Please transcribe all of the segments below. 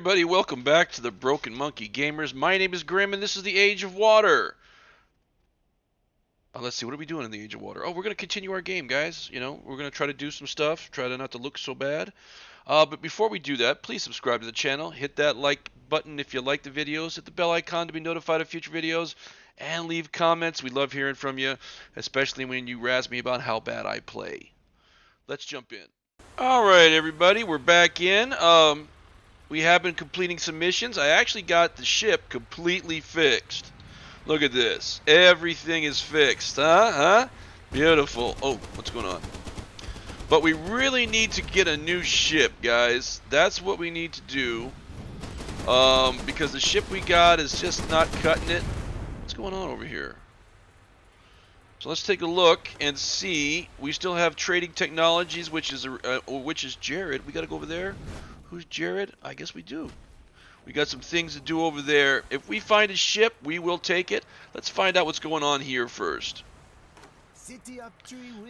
Everybody, welcome back to the Broken Monkey Gamers. My name is Grim and this is the Age of Water. Uh, let's see, what are we doing in the Age of Water? Oh, we're going to continue our game, guys. You know, we're going to try to do some stuff, try to not to look so bad. Uh, but before we do that, please subscribe to the channel. Hit that like button if you like the videos. Hit the bell icon to be notified of future videos. And leave comments. We love hearing from you, especially when you razz me about how bad I play. Let's jump in. All right, everybody, we're back in. Um, we have been completing some missions. I actually got the ship completely fixed. Look at this. Everything is fixed. Huh? Huh? Beautiful. Oh, what's going on? But we really need to get a new ship, guys. That's what we need to do. Um, because the ship we got is just not cutting it. What's going on over here? So let's take a look and see. We still have trading technologies, which is uh, which is Jared. We got to go over there. Who's Jared? I guess we do. We got some things to do over there. If we find a ship, we will take it. Let's find out what's going on here first.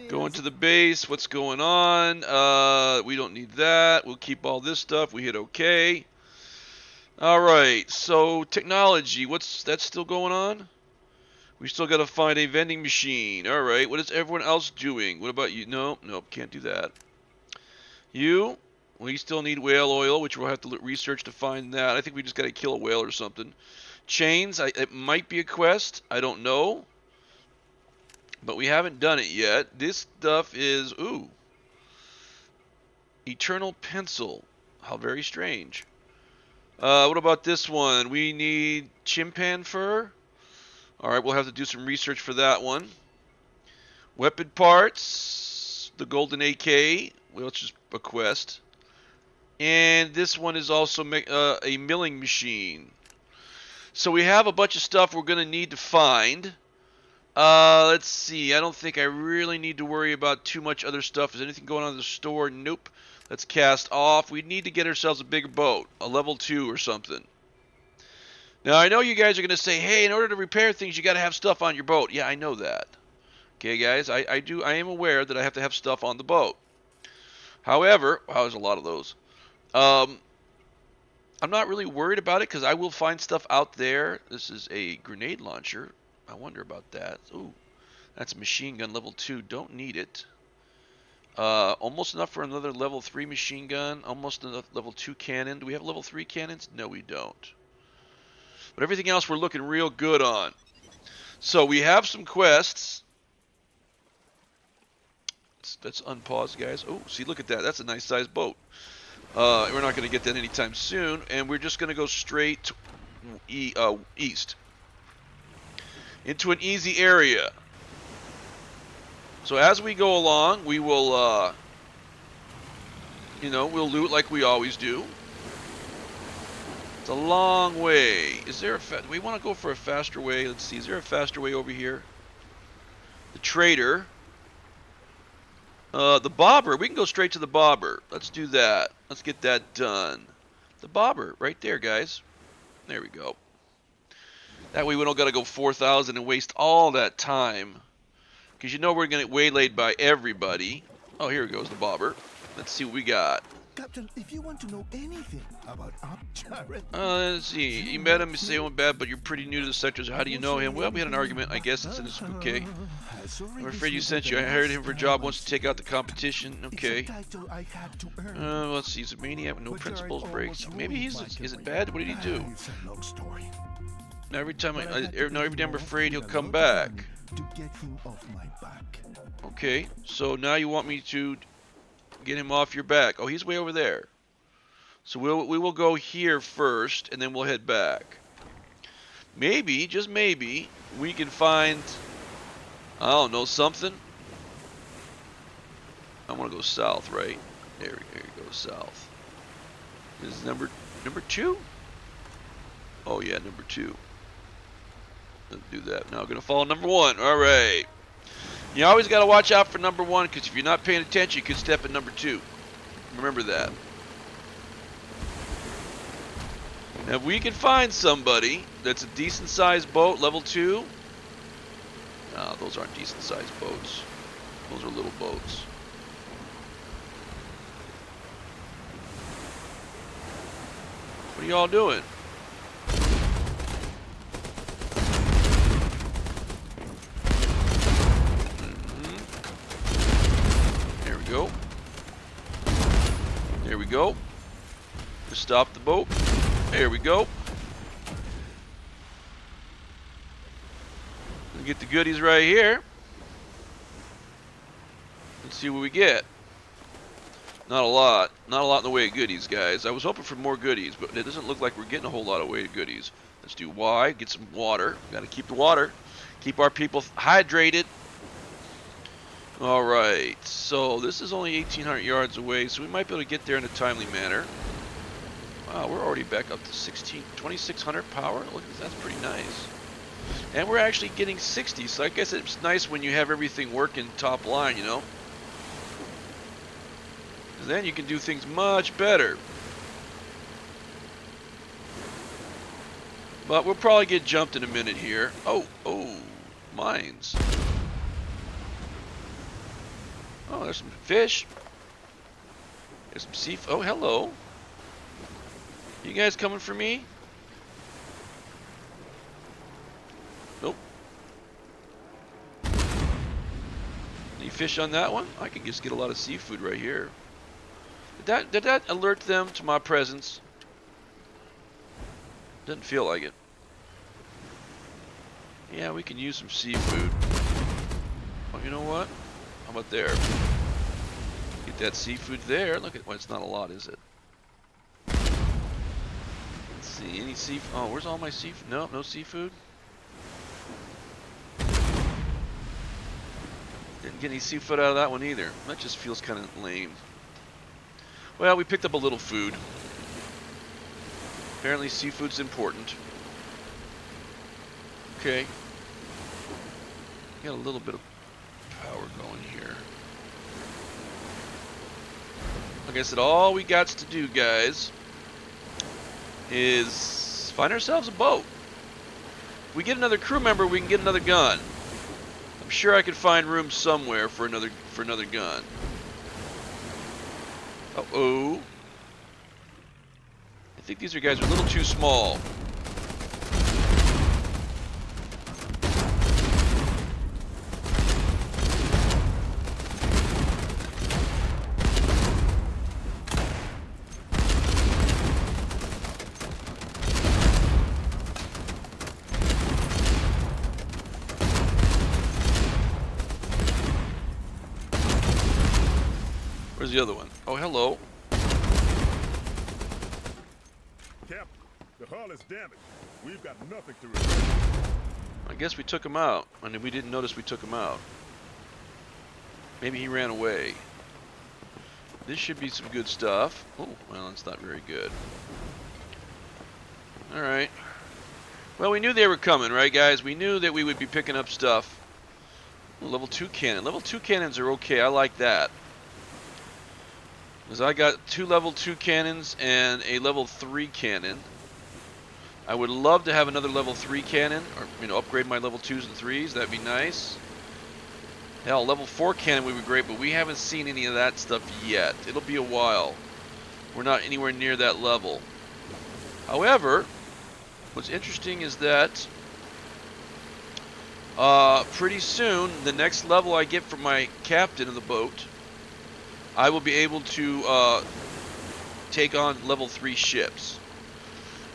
Going to the base. What's going on? Uh, we don't need that. We'll keep all this stuff. We hit OK. All right. So technology. What's that's still going on? We still got to find a vending machine. All right. What is everyone else doing? What about you? No, nope. Can't do that. You. We still need whale oil, which we'll have to research to find that. I think we just got to kill a whale or something. Chains, I, it might be a quest. I don't know. But we haven't done it yet. This stuff is, ooh. Eternal Pencil. How very strange. Uh, what about this one? We need chimpan fur. Alright, we'll have to do some research for that one. Weapon parts. The golden AK. Well, it's just a quest. And this one is also uh, a milling machine. So we have a bunch of stuff we're going to need to find. Uh, let's see. I don't think I really need to worry about too much other stuff. Is anything going on in the store? Nope. Let's cast off. We need to get ourselves a bigger boat. A level 2 or something. Now, I know you guys are going to say, hey, in order to repair things, you got to have stuff on your boat. Yeah, I know that. Okay, guys, I, I do. I am aware that I have to have stuff on the boat. However, wow, there's a lot of those. Um, I'm not really worried about it because I will find stuff out there. This is a grenade launcher. I wonder about that. Ooh, that's a machine gun level 2. Don't need it. Uh, almost enough for another level 3 machine gun. Almost enough level 2 cannon. Do we have level 3 cannons? No, we don't. But everything else we're looking real good on. So we have some quests. Let's, let's unpause, guys. Oh, see, look at that. That's a nice sized boat. Uh, we're not going to get that anytime soon, and we're just going to go straight e uh, east into an easy area. So as we go along, we will, uh, you know, we'll loot like we always do. It's a long way. Is there a fa we want to go for a faster way? Let's see. Is there a faster way over here? The trader. Uh, the bobber, we can go straight to the bobber. Let's do that. Let's get that done. The bobber, right there, guys. There we go. That way we don't got to go 4,000 and waste all that time. Because you know we're going to get waylaid by everybody. Oh, here goes the bobber. Let's see what we got. Captain, if you want to know anything about Jared... Uh, let's see. You met him, you say one bad, but you're pretty new to the sector, so how do you know him? Well, we had an argument. I guess it's in this okay. I'm afraid you sent you. I hired him for a job, wants to take out the competition. Okay. Uh, let's see. He's a maniac with no principles, breaks. Maybe he's... Is it bad? What did he do? Now every time I... I now every time I'm afraid he'll come back. Okay. So now you want me to get him off your back. Oh, he's way over there. So we'll, we will go here first, and then we'll head back. Maybe, just maybe, we can find, I don't know, something. I want to go south, right? There, there go, south. This is number, number two? Oh, yeah, number two. Let's do that. Now going to follow number one. All right. You always got to watch out for number one because if you're not paying attention, you could step in number two. Remember that. Now, if we can find somebody that's a decent sized boat, level two. No, those aren't decent sized boats. Those are little boats. What are y'all doing? Mhm. There we go. There we go. Stop the boat. There we go. Get the goodies right here. Let's see what we get. Not a lot. Not a lot in the way of goodies, guys. I was hoping for more goodies, but it doesn't look like we're getting a whole lot of way of goodies. Let's do Y. Get some water. Got to keep the water. Keep our people hydrated. All right. So this is only 1,800 yards away, so we might be able to get there in a timely manner. Wow, we're already back up to 16, 2,600 power. Look, that's pretty nice. And we're actually getting 60, so I guess it's nice when you have everything working top line, you know? then you can do things much better. But we'll probably get jumped in a minute here. Oh, oh, mines. Oh, there's some fish. There's some seafood. Oh, hello. You guys coming for me? Nope. Any fish on that one? I can just get a lot of seafood right here. Did that did that alert them to my presence? Doesn't feel like it. Yeah, we can use some seafood. Oh, you know what? How about there? That seafood there. Look at well, it's not a lot, is it? Let's see, any seafood? Oh, where's all my seafood? No, no seafood. Didn't get any seafood out of that one either. That just feels kind of lame. Well, we picked up a little food. Apparently seafood's important. Okay. Got a little bit of power going here. Like I said, all we got to do, guys, is find ourselves a boat. If we get another crew member, we can get another gun. I'm sure I could find room somewhere for another for another gun. Uh oh. I think these are guys are a little too small. Where's the other one? Oh, hello. Captain, the hull is damaged. We've got nothing to repair. I guess we took him out, and we didn't notice we took him out. Maybe he ran away. This should be some good stuff. Oh, well, that's not very good. Alright. Well, we knew they were coming, right, guys? We knew that we would be picking up stuff. Level 2 cannon. Level 2 cannons are okay. I like that. Because I got two level 2 cannons and a level 3 cannon. I would love to have another level 3 cannon, or, you know, upgrade my level 2s and 3s. That'd be nice. Hell, level 4 cannon would be great, but we haven't seen any of that stuff yet. It'll be a while. We're not anywhere near that level. However, what's interesting is that uh, pretty soon, the next level I get from my captain of the boat, I will be able to uh, take on level 3 ships.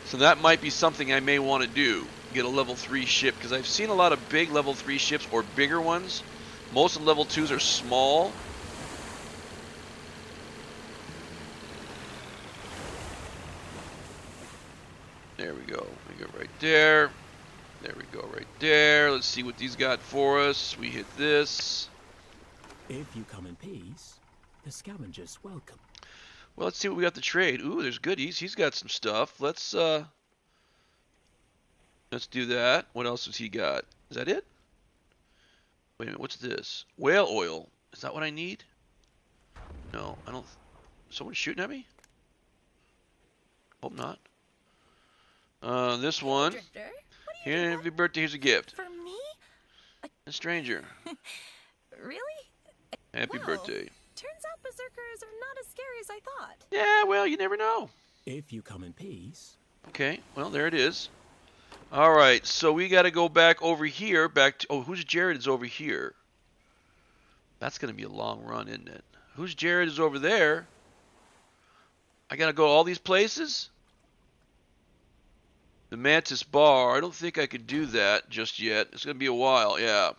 So that might be something I may want to do. Get a level 3 ship, because I've seen a lot of big level 3 ships, or bigger ones. Most of the level 2s are small. There we go. We go right there. There we go right there. Let's see what these got for us. We hit this. If you come in peace, the scavengers welcome. Well, let's see what we got to trade. Ooh, there's goodies. He's got some stuff. Let's uh Let's do that. What else has he got? Is that it? Wait a minute, what's this? Whale oil. Is that what I need? No, I don't someone shooting at me? Hope not. Uh this one. Drifter, what are you Here, happy birthday, here's a gift. for me? A stranger. Really? Happy Whoa. birthday. Turns are not as scary as I thought. Yeah, well, you never know. If you come in peace, Okay, well, there it is. All right, so we got to go back over here. Back to, oh, who's Jared is over here. That's going to be a long run, isn't it? Who's Jared is over there. I got to go all these places? The Mantis Bar. I don't think I could do that just yet. It's going to be a while, yeah.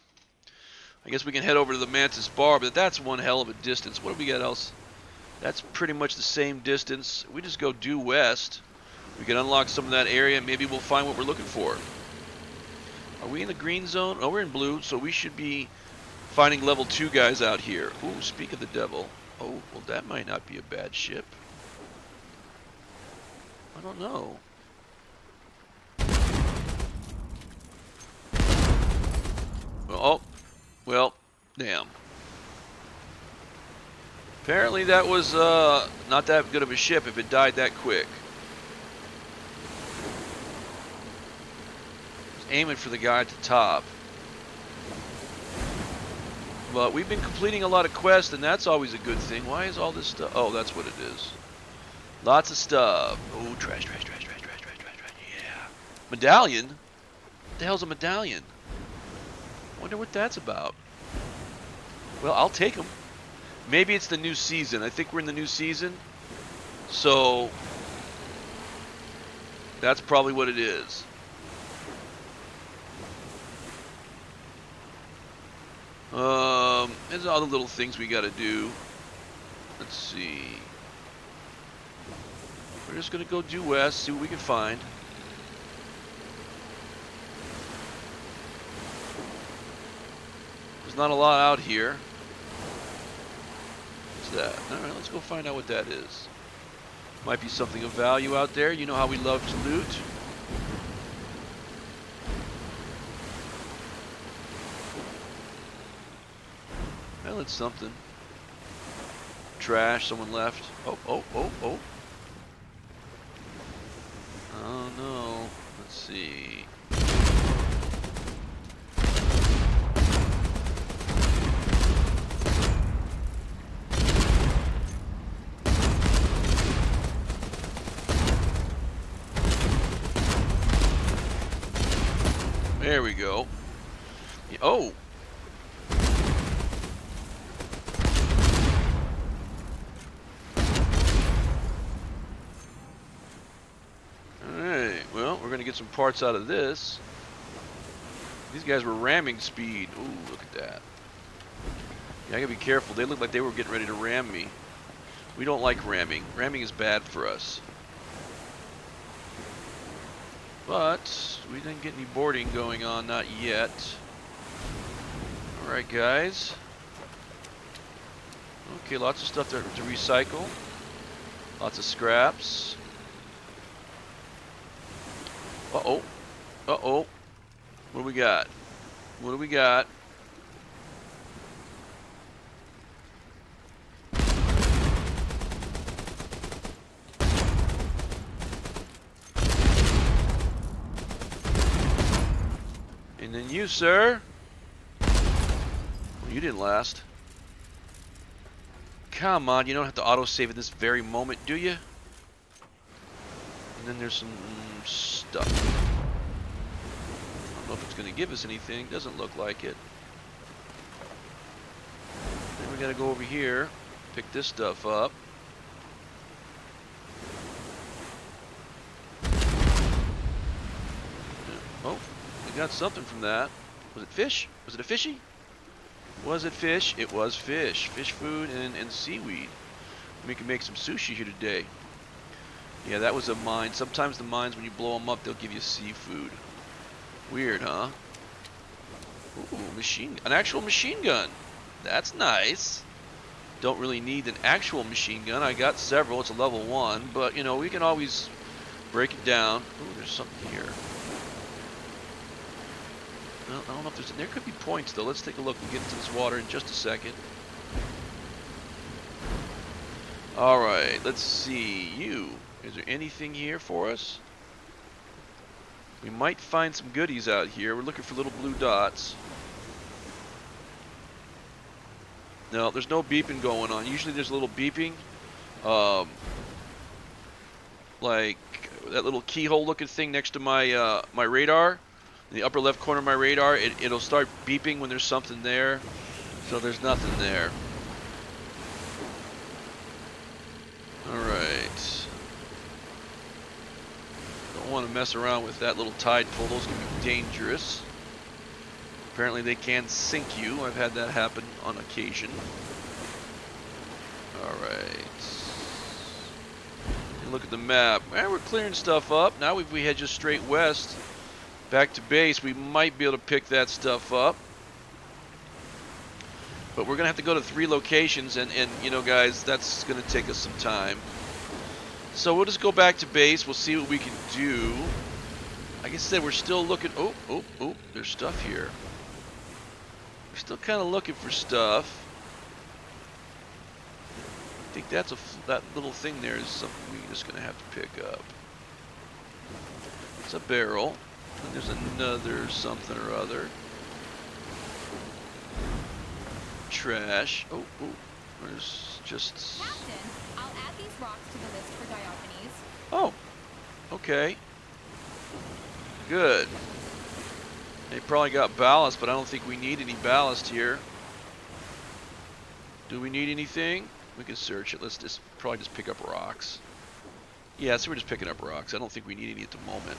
I guess we can head over to the Mantis Bar, but that's one hell of a distance. What do we got else? That's pretty much the same distance. We just go due west. We can unlock some of that area. Maybe we'll find what we're looking for. Are we in the green zone? Oh, we're in blue, so we should be finding level 2 guys out here. Ooh, speak of the devil. Oh, well, that might not be a bad ship. I don't know. Oh, well, damn. Apparently that was uh, not that good of a ship if it died that quick. aiming for the guy at the top. But we've been completing a lot of quests, and that's always a good thing. Why is all this stuff? Oh, that's what it is. Lots of stuff. Oh, trash, trash, trash, trash, trash, trash, trash, trash. Yeah. Medallion? What the hell's a medallion? Wonder what that's about. Well, I'll take them. Maybe it's the new season. I think we're in the new season. So, that's probably what it is. Um, there's all the little things we got to do. Let's see. We're just going to go due west, see what we can find. There's not a lot out here. That? Alright, let's go find out what that is. Might be something of value out there. You know how we love to loot. Well, it's something. Trash, someone left. Oh, oh, oh, oh. Oh no. Let's see. There we go. Oh, get some parts out of this. These guys were ramming speed. Ooh, look at that. Yeah, I gotta be careful. They look like they were getting ready to ram me. We don't like ramming. Ramming is bad for us. But, we didn't get any boarding going on, not yet. Alright, guys. Okay, lots of stuff to, to recycle. Lots of scraps. Uh-oh. Uh-oh. What do we got? What do we got? And then you, sir. Well, you didn't last. Come on, you don't have to autosave at this very moment, do you? And then there's some stuff. I don't know if it's going to give us anything. Doesn't look like it. Then we got to go over here, pick this stuff up. Oh, we got something from that. Was it fish? Was it a fishy? Was it fish? It was fish. Fish food and, and seaweed. We can make some sushi here today. Yeah, that was a mine. Sometimes the mines, when you blow them up, they'll give you seafood. Weird, huh? Ooh, machine, an actual machine gun. That's nice. Don't really need an actual machine gun. I got several. It's a level one, but you know we can always break it down. Ooh, there's something here. I don't know if there's. There could be points though. Let's take a look. We'll get into this water in just a second. All right. Let's see you. Is there anything here for us? We might find some goodies out here. We're looking for little blue dots. No, there's no beeping going on. Usually there's a little beeping. Um, like, that little keyhole looking thing next to my uh, my radar, in the upper left corner of my radar, it, it'll start beeping when there's something there. So there's nothing there. Alright. Don't want to mess around with that little tide pull. Those can be dangerous. Apparently they can sink you. I've had that happen on occasion. Alright. Look at the map. Man, we're clearing stuff up. Now if we head just straight west, back to base, we might be able to pick that stuff up. But we're going to have to go to three locations, and, and you know, guys, that's going to take us some time. So we'll just go back to base. We'll see what we can do. Like I said, we're still looking... Oh, oh, oh, there's stuff here. We're still kind of looking for stuff. I think that's a that little thing there is something we're just gonna have to pick up. It's a barrel, and there's another something or other. Trash. Oh, oh, there's just. Captain, I'll add these rocks to the list for Diogenes. Oh, okay. Good. They probably got ballast, but I don't think we need any ballast here. Do we need anything? We can search it. Let's just probably just pick up rocks. Yeah, so we're just picking up rocks. I don't think we need any at the moment.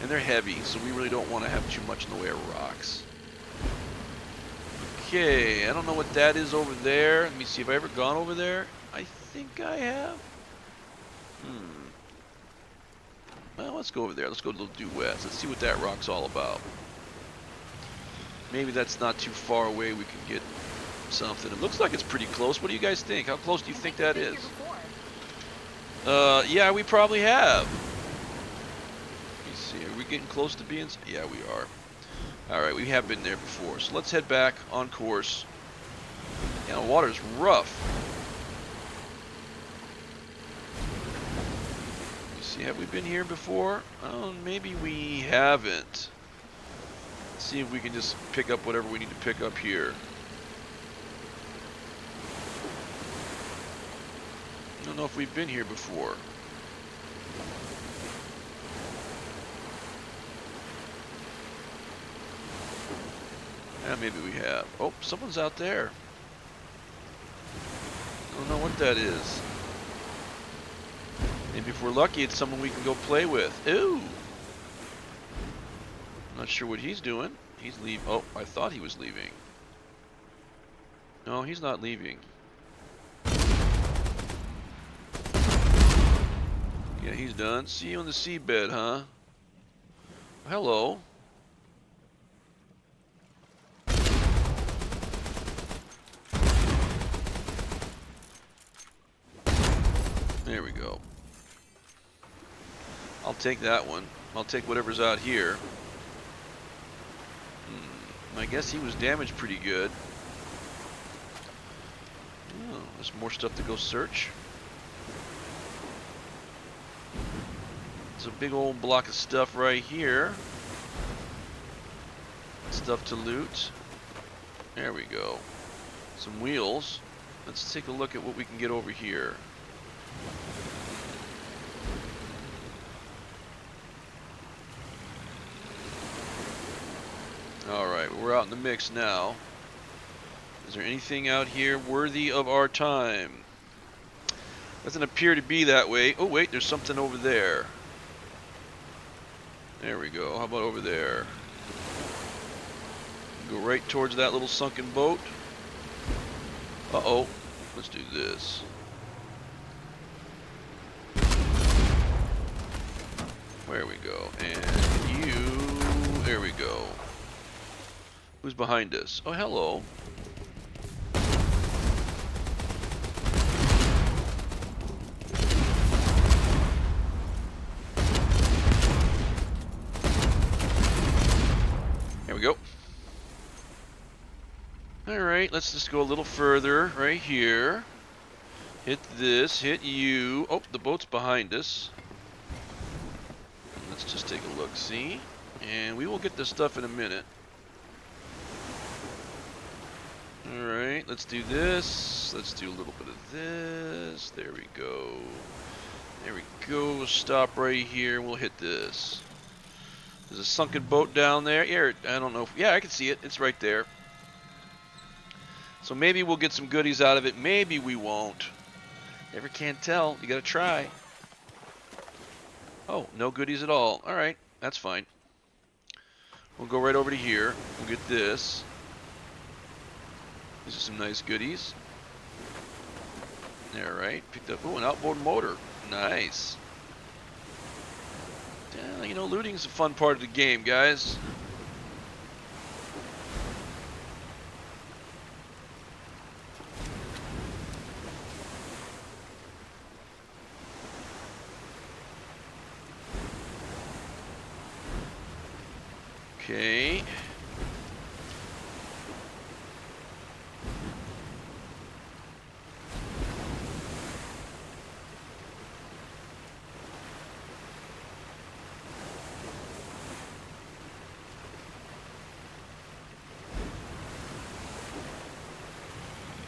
And they're heavy, so we really don't want to have too much in the way of rocks. Okay, I don't know what that is over there. Let me see. Have I ever gone over there? I think I have. Hmm. Well, let's go over there. Let's go a little due west. Let's see what that rock's all about. Maybe that's not too far away. We can get something. It looks like it's pretty close. What do you guys think? How close do you think that is? Uh, yeah, we probably have. Let me see. Are we getting close to being? Yeah, we are. All right, we have been there before. So let's head back on course. Yeah, the water's rough. Have we been here before? Oh, maybe we haven't. Let's see if we can just pick up whatever we need to pick up here. I don't know if we've been here before. Yeah, maybe we have. Oh, someone's out there. I don't know what that is. Maybe if we're lucky, it's someone we can go play with. Ooh! Not sure what he's doing. He's leave. Oh, I thought he was leaving. No, he's not leaving. Yeah, he's done. See you on the seabed, huh? Hello. There we go. I'll take that one. I'll take whatever's out here. Hmm. I guess he was damaged pretty good. Oh, there's more stuff to go search. It's a big old block of stuff right here. Stuff to loot. There we go. Some wheels. Let's take a look at what we can get over here. Alright, we're out in the mix now. Is there anything out here worthy of our time? Doesn't appear to be that way. Oh wait, there's something over there. There we go. How about over there? Go right towards that little sunken boat. Uh-oh. Let's do this. There we go. And you... There we go. Who's behind us? Oh, hello. There we go. Alright, let's just go a little further right here. Hit this, hit you. Oh, the boat's behind us. Let's just take a look, see? And we will get this stuff in a minute. Alright, let's do this. Let's do a little bit of this. There we go. There we go. Stop right here. We'll hit this. There's a sunken boat down there. Here, I don't know. If, yeah, I can see it. It's right there. So maybe we'll get some goodies out of it. Maybe we won't. Never can tell. You gotta try. Oh, no goodies at all. Alright, that's fine. We'll go right over to here. We'll get this. These are some nice goodies. Alright, picked up, oh, an outboard motor. Nice. Yeah, you know, looting's a fun part of the game, guys. Okay.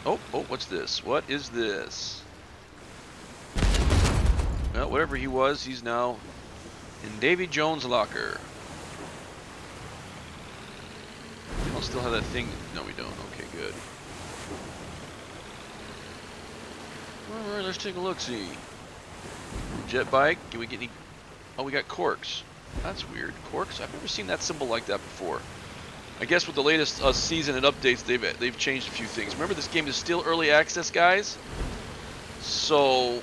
Oh, oh, what's this? What is this? Well, whatever he was, he's now in Davy Jones' locker. We don't still have that thing. No, we don't. Okay, good. Alright, let's take a look-see. Jet bike. Can we get any... Oh, we got corks. That's weird. Corks? I've never seen that symbol like that before. I guess with the latest uh, season and updates, they've they've changed a few things. Remember, this game is still early access, guys. So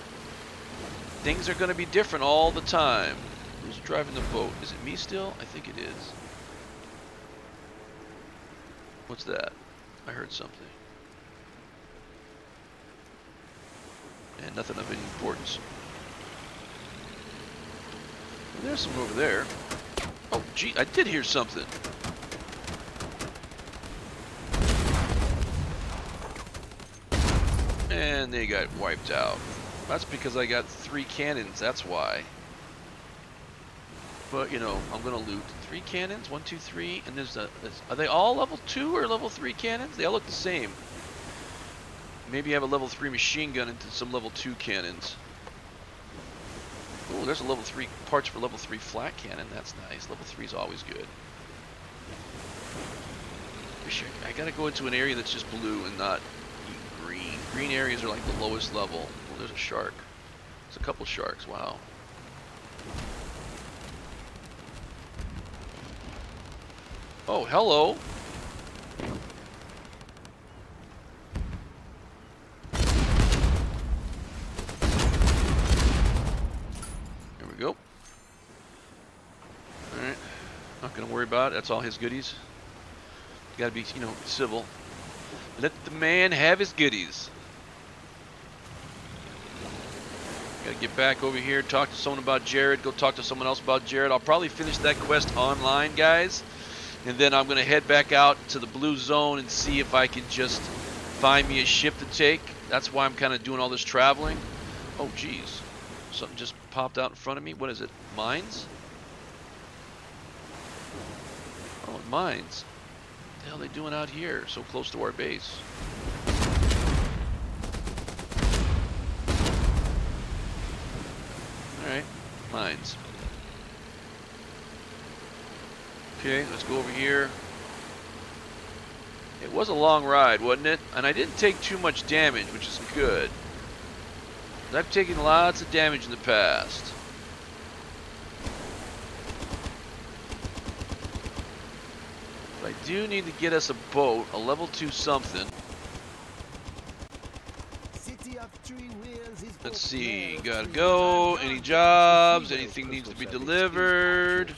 things are going to be different all the time. Who's driving the boat? Is it me still? I think it is. What's that? I heard something. And nothing of any importance. There's some over there. Oh, gee, I did hear something. And they got wiped out. That's because I got three cannons, that's why. But, you know, I'm going to loot three cannons, one, two, three, and there's a, there's, are they all level two or level three cannons? They all look the same. Maybe I have a level three machine gun into some level two cannons. Oh, there's a level three parts for level three flak cannon. That's nice. Level three is always good. I gotta go into an area that's just blue and not green. Areas are like the lowest level. Oh, there's a shark. There's a couple sharks. Wow. Oh, hello. There we go. Alright. Not to worry about it. That's all his goodies. You gotta be, you know, civil. Let the man have his goodies. Gotta get back over here, talk to someone about Jared, go talk to someone else about Jared. I'll probably finish that quest online, guys. And then I'm gonna head back out to the blue zone and see if I can just find me a ship to take. That's why I'm kind of doing all this traveling. Oh, geez. Something just popped out in front of me. What is it? Mines? Oh, mines. What the hell are they doing out here, so close to our base? Alright, mines. Okay, let's go over here. It was a long ride, wasn't it? And I didn't take too much damage, which is good. I've taken lots of damage in the past. But I do need to get us a boat, a level 2 something. Let's see, gotta go. Any jobs? Anything needs to be delivered?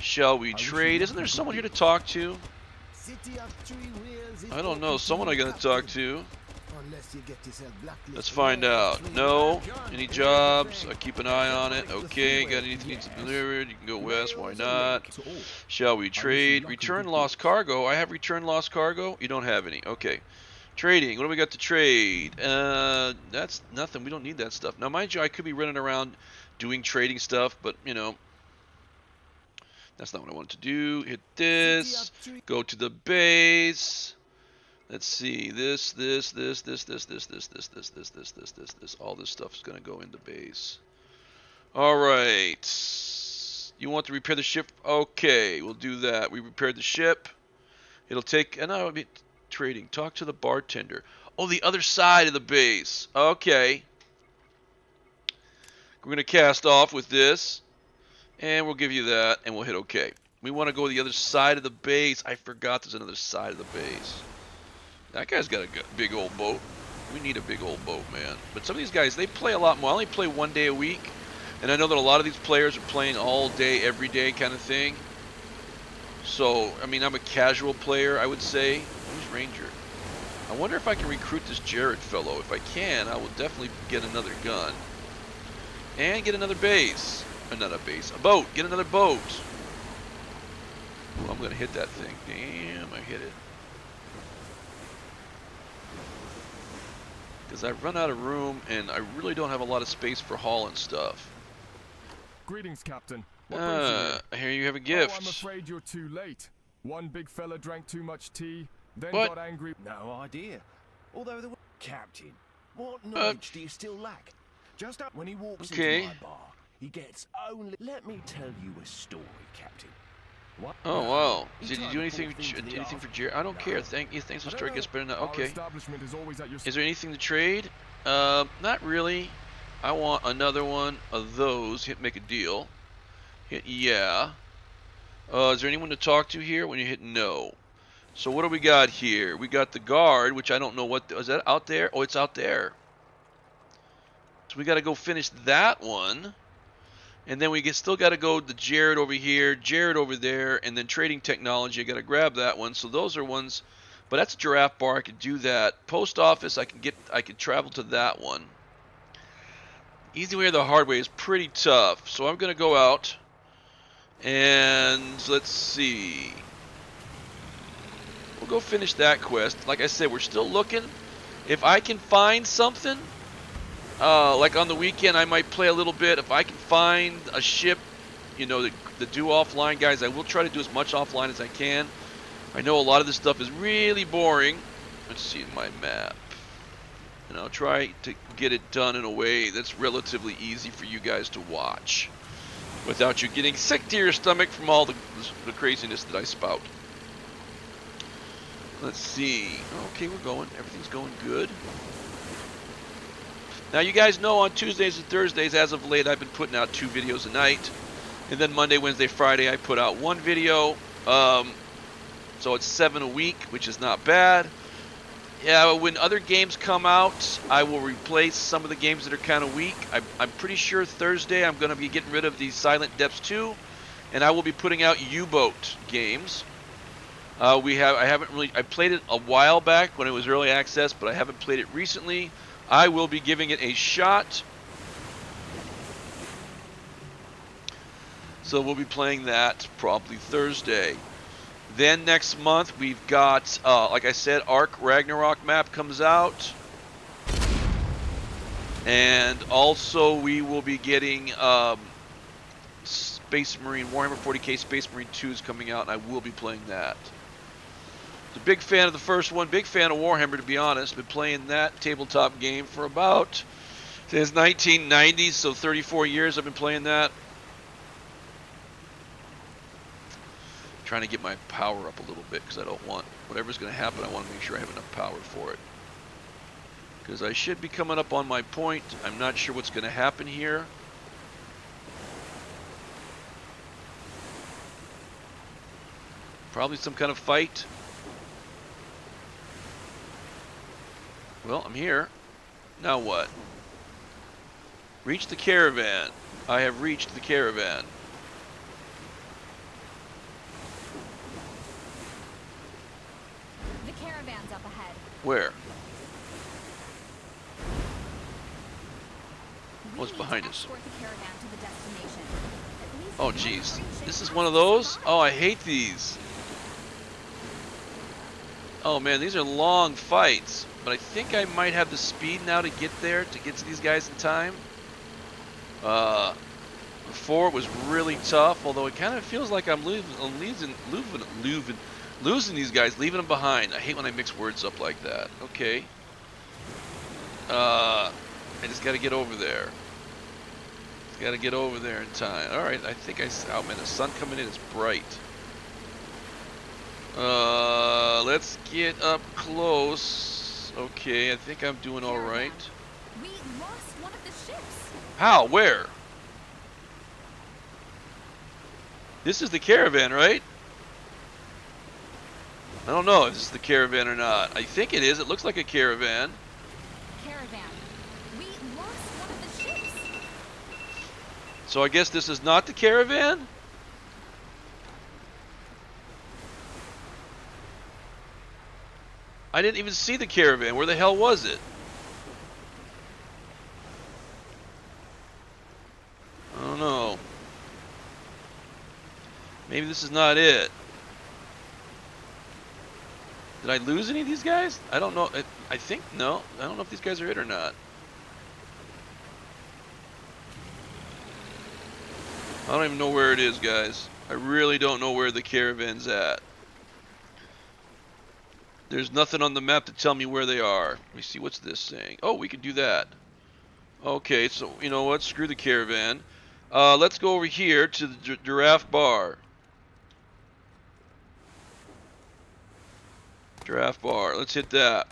Shall we trade? Isn't there someone here to talk to? I don't know. Someone I gotta talk to. Let's find out. No. Any jobs? I keep an eye on it. Okay. Got anything needs to be delivered? You can go west. Why not? Shall we trade? Return lost cargo. I have returned lost cargo. You don't have any. Okay. Trading. What do we got to trade? Uh, that's nothing. We don't need that stuff. Now, mind you, I could be running around doing trading stuff, but, you know, that's not what I wanted to do. Hit this. Go to the base. Let's see. This, this, this, this, this, this, this, this, this, this, this, this, this, this. All this stuff is going to go into base. All right. You want to repair the ship? Okay, we'll do that. We repaired the ship. It'll take. And I'll be trading. Talk to the bartender. Oh, the other side of the base. Okay. We're going to cast off with this. And we'll give you that. And we'll hit OK. We want to go to the other side of the base. I forgot there's another side of the base. That guy's got a big old boat. We need a big old boat, man. But some of these guys, they play a lot more. I only play one day a week. And I know that a lot of these players are playing all day, every day kind of thing. So, I mean, I'm a casual player, I would say. Who's Ranger? I wonder if I can recruit this Jared fellow. If I can, I will definitely get another gun. And get another base. Or not a base, a boat. Get another boat. Ooh, I'm going to hit that thing. Damn, I hit it. Because I've run out of room and I really don't have a lot of space for hauling stuff. Greetings, Captain. What you Uh, here? You have a gift. Oh, I'm afraid you're too late. One big fella drank too much tea, then What? got angry. No idea. Although the captain, what Uh, knowledge do you still lack? Just up when he walks Okay. into my bar, he gets only. Let me tell you a story, Captain. What? Oh wow! he Did you do anything? Anything for. Jared? I don't care. Thank you. Thanks for I don't story. know. Gets better now. Okay. is always at your Is there anything to trade? Um, not really. I want another one of those. Hit make a deal. Hit yeah. Uh, is there anyone to talk to here? When you hit no. So what do we got here? We got the guard, which I don't know what is that out there. Oh, it's out there. So we got to go finish that one. And then we get still got to go to Jared over here, Jared over there, and then trading technology. I got to grab that one. So those are ones, but that's a giraffe bar. I could do that. Post office. I can get. I could travel to that one. Easy way or the hard way is pretty tough. So I'm gonna go out, and let's see. We'll go finish that quest. Like I said, we're still looking. If I can find something, uh, like on the weekend, I might play a little bit. If I can find a ship, you know, the, do offline guys, I will try to do as much offline as I can. I know a lot of this stuff is really boring. Let's see my map. And I'll try to get it done in a way that's relatively easy for you guys to watch without you getting sick to your stomach from all the, the craziness that I spout. Let's see. Okay, we're going. Everything's going good. Now, you guys know on Tuesdays and Thursdays, as of late, I've been putting out two videos a night. And then Monday, Wednesday, Friday, I put out one video. Um, so it's seven a week, which is not bad. Yeah, when other games come out, I will replace some of the games that are kind of weak. I, I'm pretty sure Thursday I'm going to be getting rid of the Silent Depths 2, and I will be putting out U-Boat games. Uh, we have I haven't really I played it a while back when it was early access, but I haven't played it recently. I will be giving it a shot. So we'll be playing that probably Thursday. Then next month we've got, uh, like I said, Ark Ragnarok map comes out. And also we will be getting um, Space Marine, Warhammer 40k Space Marine 2 is coming out and I will be playing that. A big fan of the first one, big fan of Warhammer to be honest. Been playing that tabletop game for about since 1990, so 34 years I've been playing that. Trying to get my power up a little bit because I don't want whatever's going to happen. I want to make sure I have enough power for it. Because I should be coming up on my point. I'm not sure what's going to happen here. Probably some kind of fight. Well, I'm here. Now what? Reach the caravan. I have reached the caravan. The caravan's up ahead. Where? We What's behind us? escort the to the destination. At least Oh, jeez. This is one of those? Oh, I hate these. Oh, man, these are long fights. But I think I might have the speed now to get there, to get to these guys in time. Uh, before it was really tough, although it kind of feels like I'm losing, losing, losing, losing, losing these guys, leaving them behind. I hate when I mix words up like that. Okay. Uh, I just got to get over there. Got to get over there in time. All right, I think I. Oh man, the sun coming in is bright. Uh, Uh, let's get up close. Okay, I think I'm doing all right. We lost one of the ships. How? Where? This is the caravan, right? I don't know if this is the caravan or not. I think it is. It looks like a caravan. Caravan. We lost one of the ships. So I guess this is not the caravan? I didn't even see the caravan. Where the hell was it? I don't know. Maybe this is not it. Did I lose any of these guys? I don't know. I, I think no. I don't know if these guys are it or not. I don't even know where it is, guys. I really don't know where the caravan's at. There's nothing on the map to tell me where they are. Let me see, what's this saying? Oh, we can do that. Okay, so you know what? Screw the caravan. Uh, let's go over here to the gi- giraffe bar. Giraffe bar. Let's hit that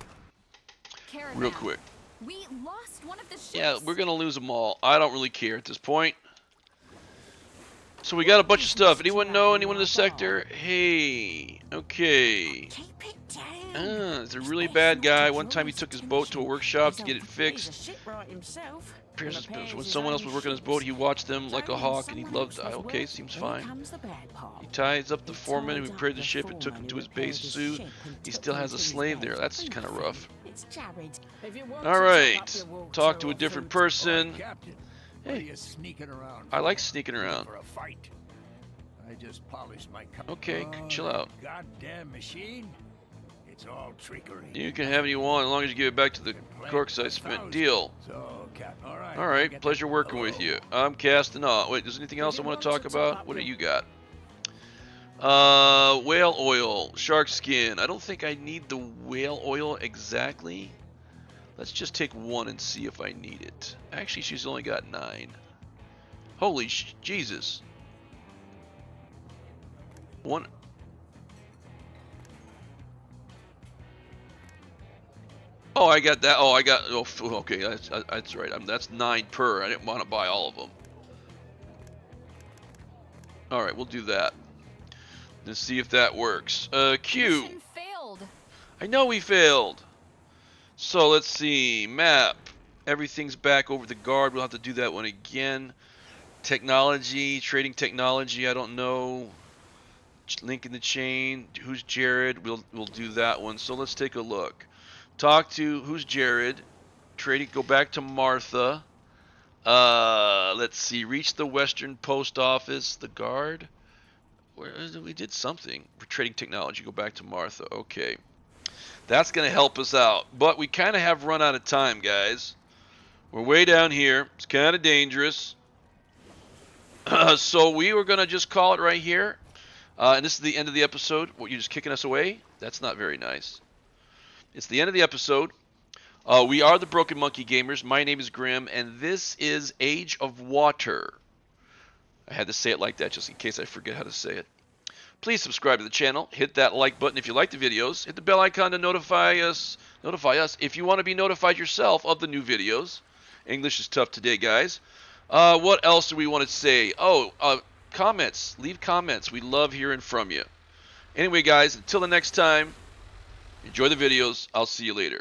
Caravan. real quick. We lost one of the ships. Yeah, we're gonna lose them all. I don't really care at this point. So we got a bunch of stuff. Anyone know anyone in the sector? Hey, okay. Ah, it's a really bad guy. One time he took his boat to a workshop to get it fixed. shipwright himself. Appears as- Repairs when someone else was working on his boat, he watched them like a hawk, and he loved. else was Okay, seems fine. comes the bad part. He ties up the He foreman who repaired the ship and took him to his base suit. He still has a slave there. That's kind of rough. It's Jared. If you want All to right, top your talk to a different person. Hey. what are you sneaking around? I like sneaking around. For a fight. I just polished my. Okay, oh, chill out. Goddamn machine. It's all trickery. You can have any you want as long as you give it back to the corks I spent. Deal. So, Captain, all right. All right, pleasure working with you. I'm casting off. Wait, is there anything else I want to talk about? What do you got? Uh, whale oil, shark skin. I don't think I need the whale oil exactly. Let's just take one and see if I need it. Actually, she's only got nine. Holy sh Jesus. One. Oh, I got that. Oh, I got. Oh, okay. That's, that's right. I'm, that's nine per. I didn't want to buy all of them. All right, we'll do that. Let's see if that works. Uh, Q. Failed. I know we failed. So let's see. Map. Everything's back over the guard. We'll have to do that one again. Technology, trading technology. I don't know. Link in the chain. Who's Jared? We'll we'll do that one. So let's take a look. Talk to who's Jared. Trading. Go back to Martha. Uh, let's see. Reach the Western Post Office. The guard. Where we did something for trading technology. Go back to Martha. Okay. That's going to help us out. But we kind of have run out of time, guys. We're way down here. It's kind of dangerous. so we were going to just call it right here. Uh, and this is the end of the episode. What, you're just kicking us away? That's not very nice. It's the end of the episode. Uh, we are the Broken Monkey Gamers. My name is Grim, and this is Age of Water. I had to say it like that just in case I forget how to say it. Please subscribe to the channel. Hit that like button if you like the videos. Hit the bell icon to notify us. Notify us if you want to be notified yourself of the new videos. English is tough today, guys. Uh, what else do we want to say? Oh, uh, comments. Leave comments. We love hearing from you. Anyway, guys, until the next time, enjoy the videos. I'll see you later.